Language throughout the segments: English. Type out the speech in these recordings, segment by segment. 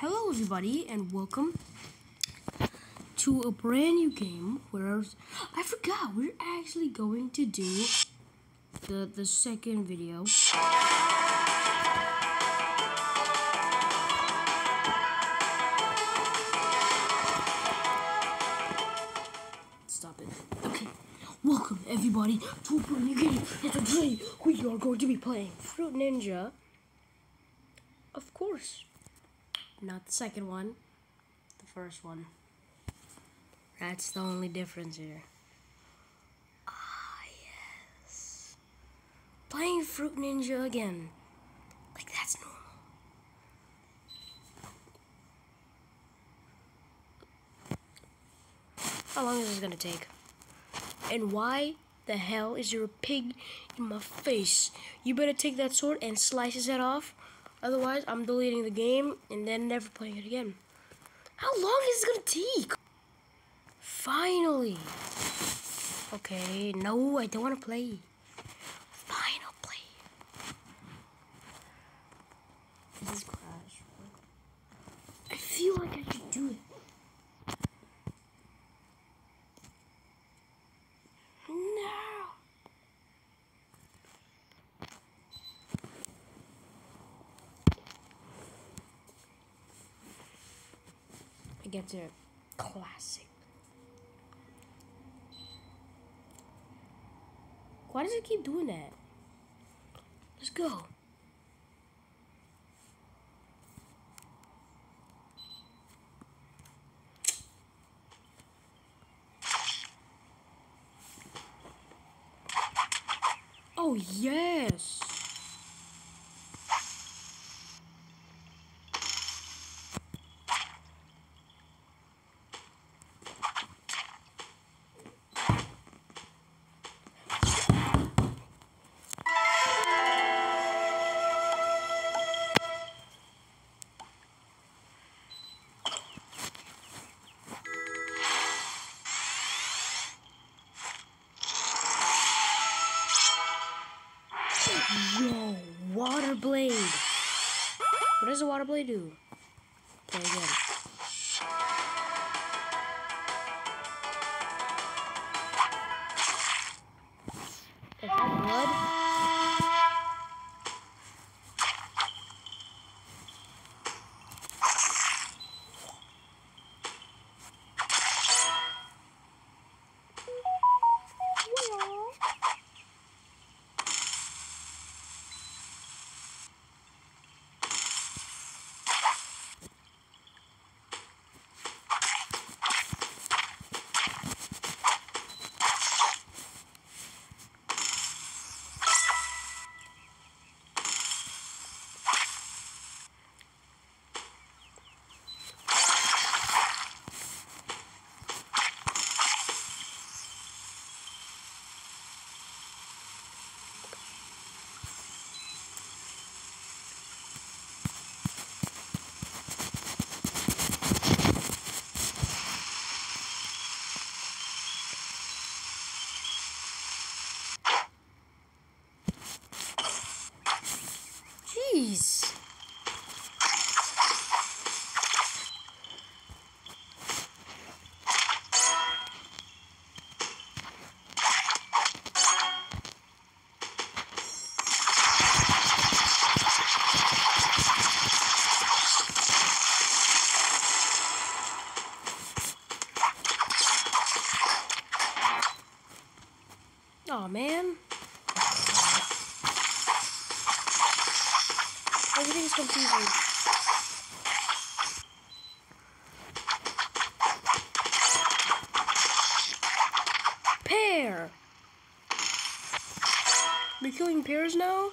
Hello, everybody, and welcome to a brand new game where I forgot we're actually going to do the the second video. Stop it. Okay, welcome everybody to a brand new game. And today we are going to be playing Fruit Ninja. Of course. Not the second one, the first one. That's the only difference here. Ah, yes. Playing Fruit Ninja again. Like, that's normal. How long is this gonna take? And why the hell is there a pig in my face? You better take that sword and slice his head off. Otherwise, I'm deleting the game and then never playing it again. How long is this gonna take? Finally. Okay, no, I don't wanna play. Fine, I'll play. This is Crash. I feel like I should do it. No. Get classic. Why does it keep doing that? Let's go. What does a water blade do? Play again. Is that blood? Jeez. Oh man. Everything's confusing. Pear! We're killing pears now?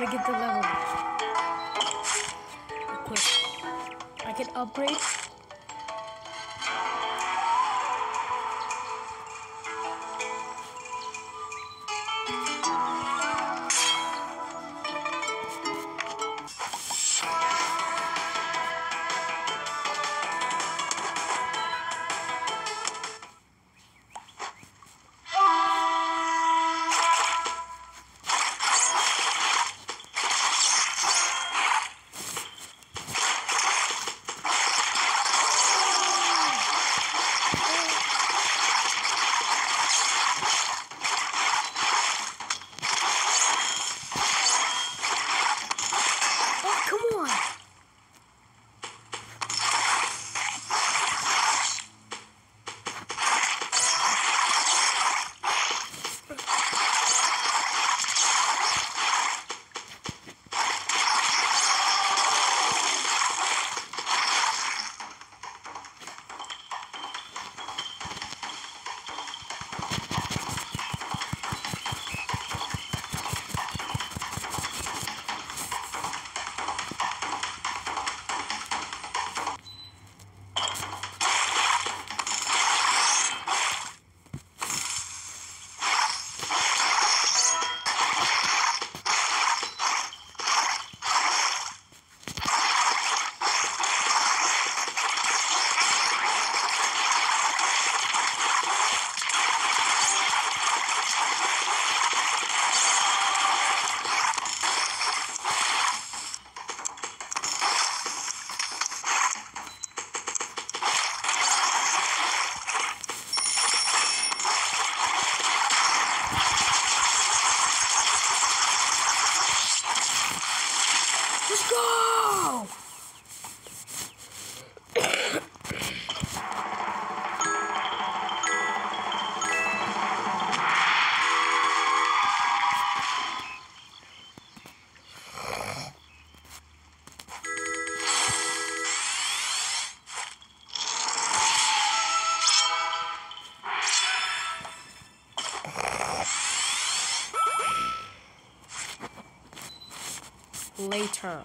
To get the level. Quick. I can upgrade. Later.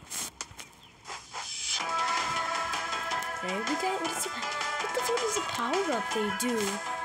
Okay, we got what is it? What the fuck is the power up they do?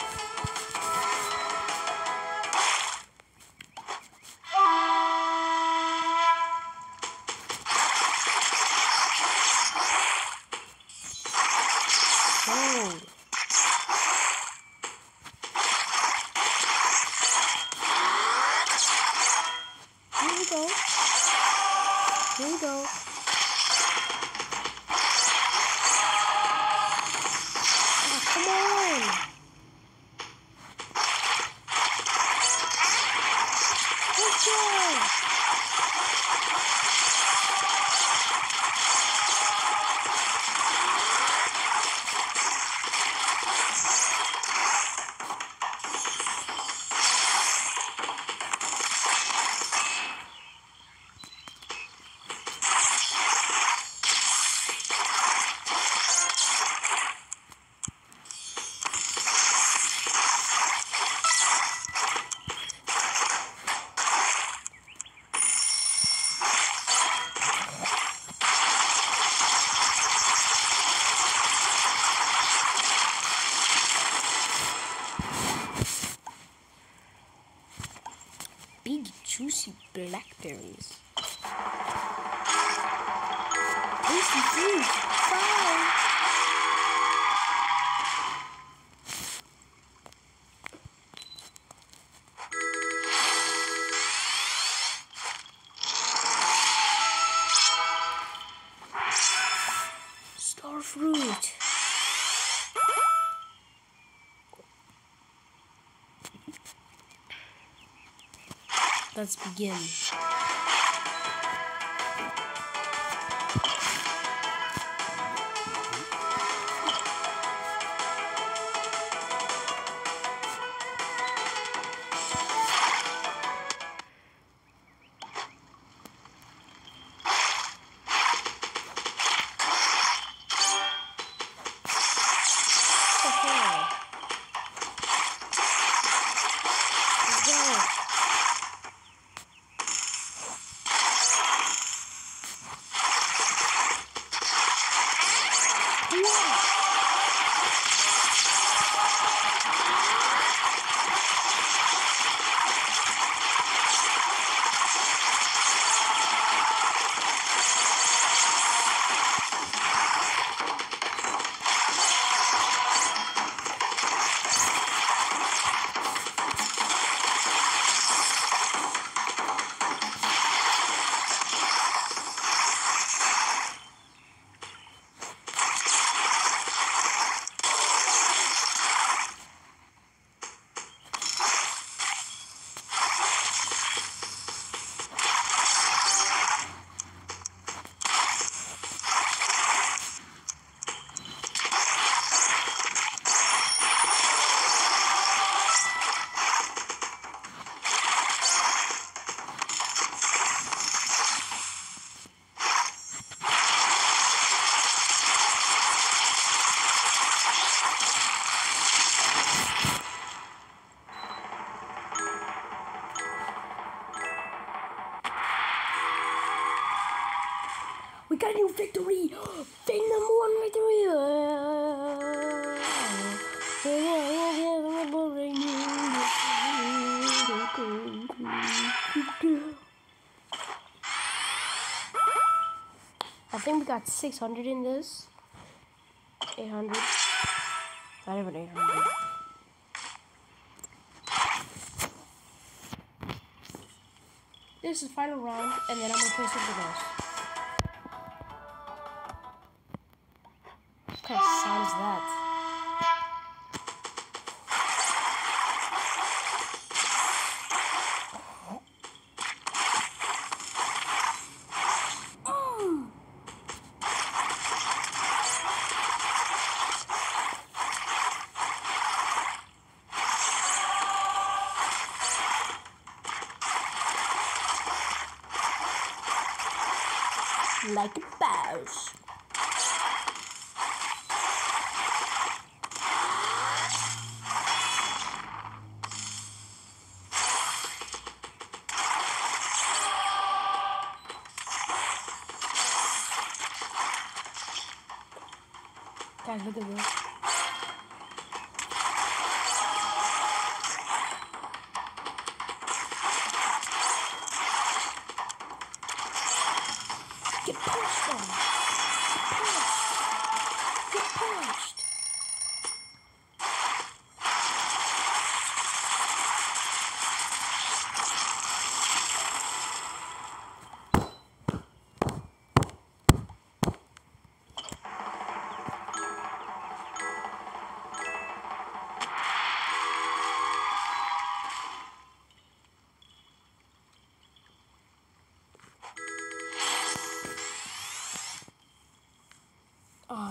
Let's begin. Got 600 in this. 800. Not even 800. This is final round, and then I'm gonna play something else. What kind of sound is that? 看那个人。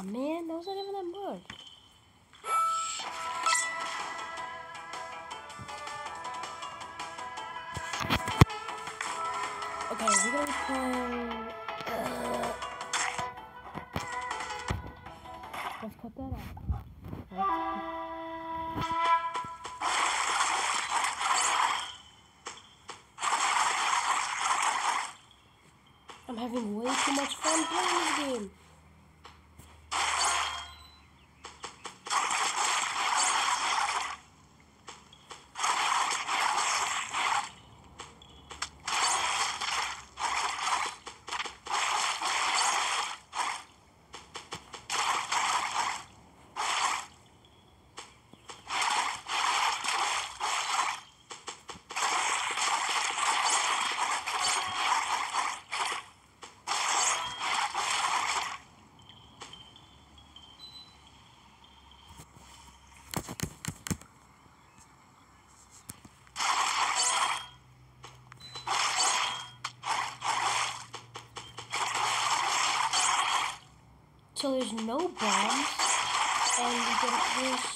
Man, that wasn't even that much. Okay, we're gonna play. No bombs, and we get this.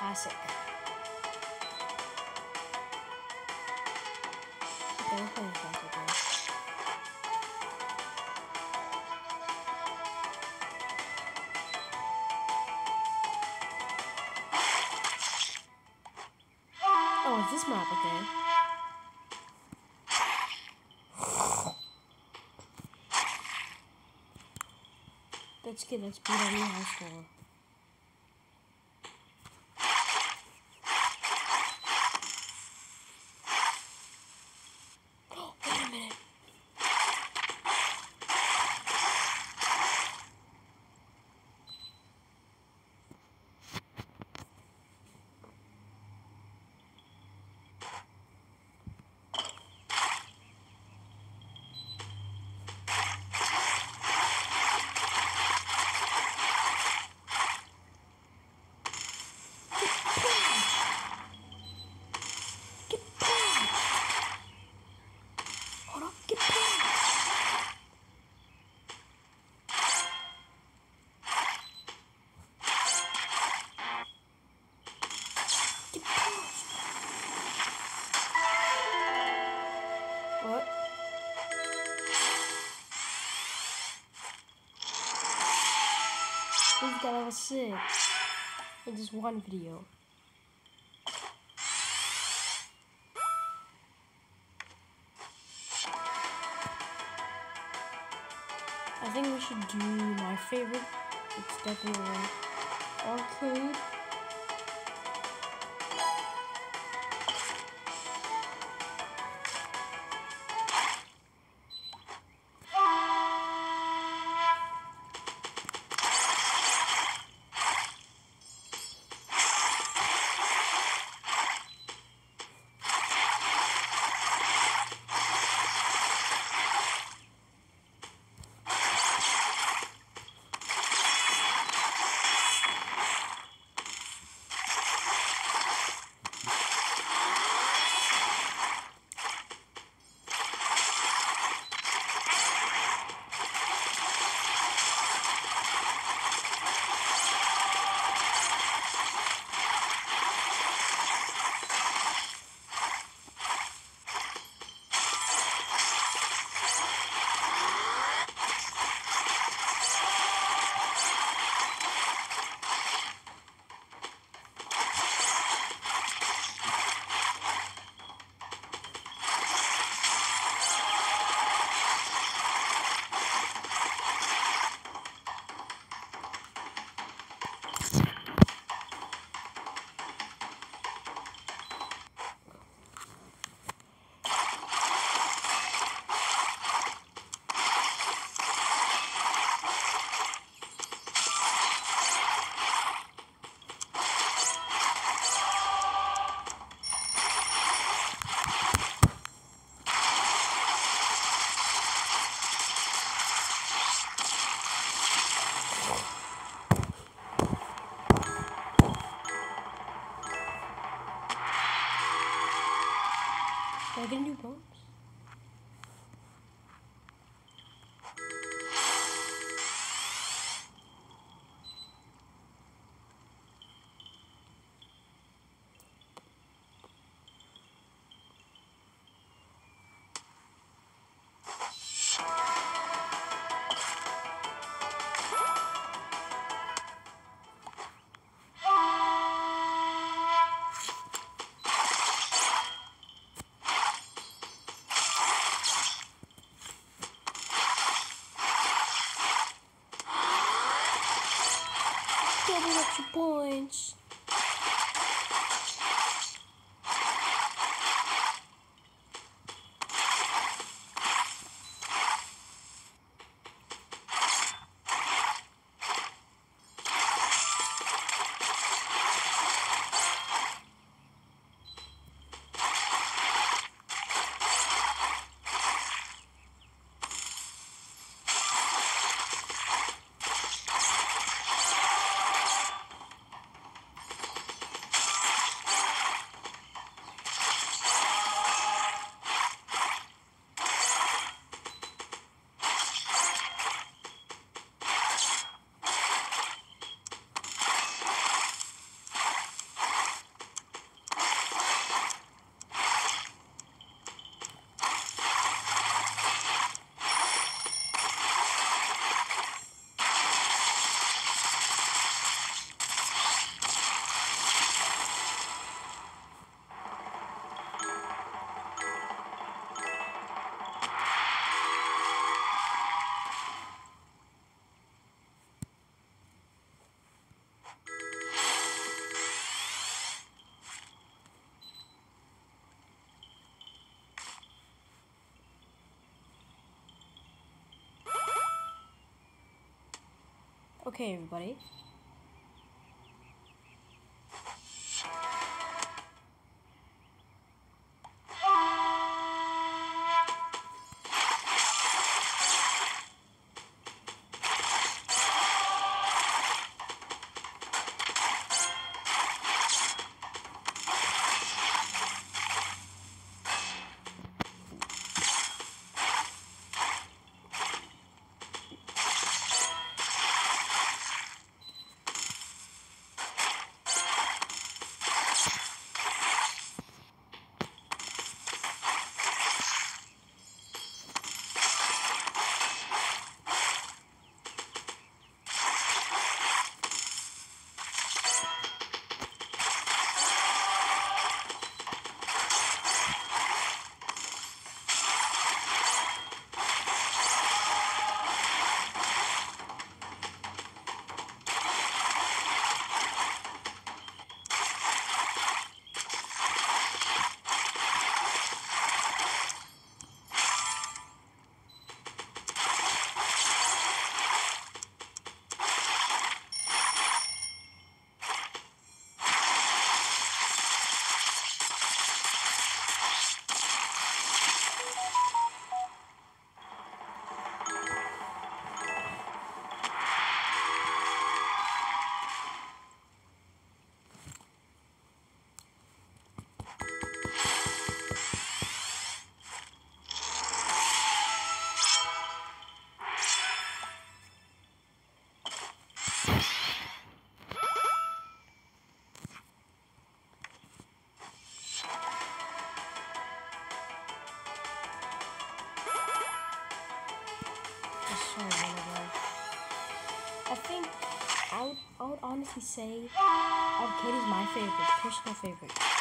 Classic. Oh, it's this map, okay. That's good, let's beat our new high score. We've got level 6 in just one video. I think we should do my favorite. It's definitely arcade. Points. Okay, everybody. Honestly say Arcade is my favorite, personal favorite.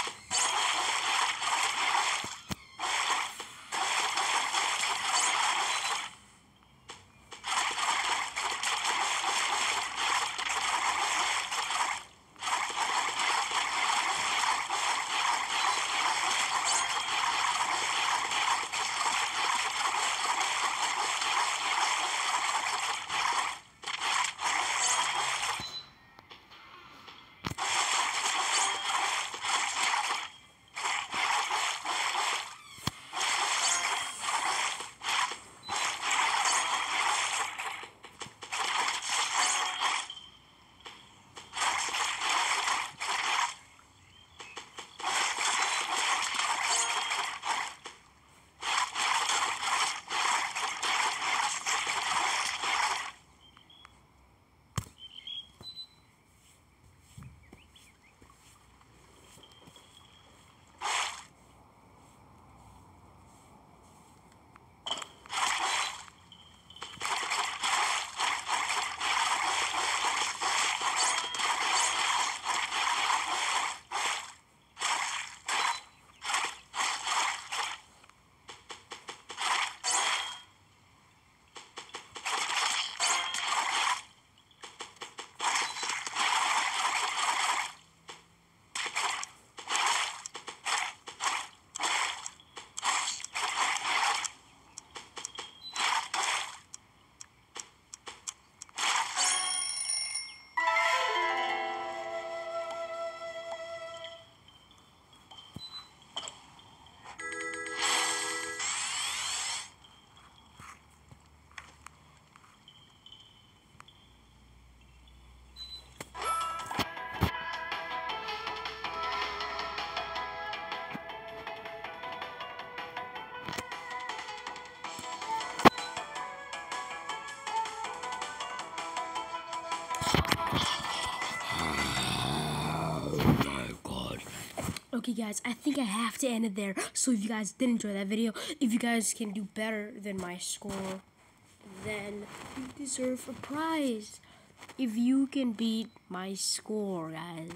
Okay, guys, I think I have to end it there. So if you guys did enjoy that video, if you guys can do better than my score, then you deserve a prize. If you can beat my score, guys,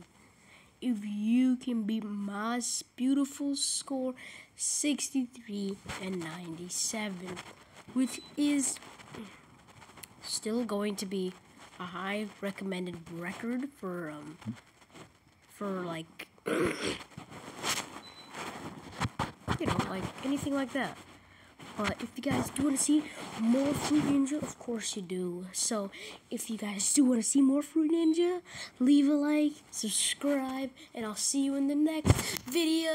if you can beat my beautiful score, 63 and 97, which is still going to be a high recommended record for um for like like anything like that. But if you guys do want to see more Fruit Ninja, of course you do. So if you guys do want to see more Fruit Ninja, leave a like, subscribe, and I'll see you in the next video.